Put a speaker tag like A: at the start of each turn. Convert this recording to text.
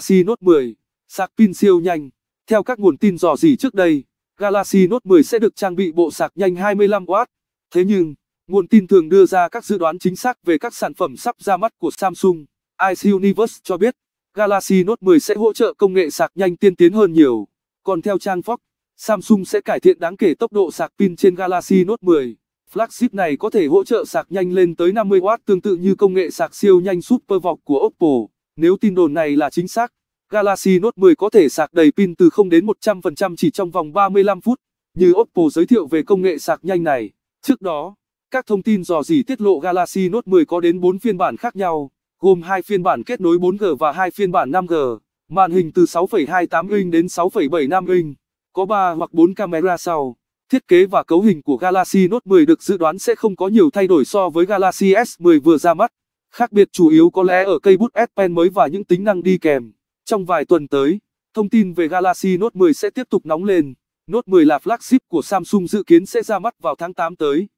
A: Galaxy Note 10, sạc pin siêu nhanh. Theo các nguồn tin dò dỉ trước đây, Galaxy Note 10 sẽ được trang bị bộ sạc nhanh 25W. Thế nhưng, nguồn tin thường đưa ra các dự đoán chính xác về các sản phẩm sắp ra mắt của Samsung. Ice Universe cho biết, Galaxy Note 10 sẽ hỗ trợ công nghệ sạc nhanh tiên tiến hơn nhiều. Còn theo trang Fox, Samsung sẽ cải thiện đáng kể tốc độ sạc pin trên Galaxy Note 10. Flagship này có thể hỗ trợ sạc nhanh lên tới 50W tương tự như công nghệ sạc siêu nhanh SuperVOOC của Oppo. Nếu tin đồn này là chính xác, Galaxy Note 10 có thể sạc đầy pin từ 0 đến 100% chỉ trong vòng 35 phút, như Oppo giới thiệu về công nghệ sạc nhanh này. Trước đó, các thông tin dò dỉ tiết lộ Galaxy Note 10 có đến 4 phiên bản khác nhau, gồm hai phiên bản kết nối 4G và hai phiên bản 5G, màn hình từ 6,28 inch đến 6,75 inch, có 3 hoặc 4 camera sau. Thiết kế và cấu hình của Galaxy Note 10 được dự đoán sẽ không có nhiều thay đổi so với Galaxy S10 vừa ra mắt. Khác biệt chủ yếu có lẽ ở cây bút S Pen mới và những tính năng đi kèm. Trong vài tuần tới, thông tin về Galaxy Note 10 sẽ tiếp tục nóng lên. Note 10 là flagship của Samsung dự kiến sẽ ra mắt vào tháng 8 tới.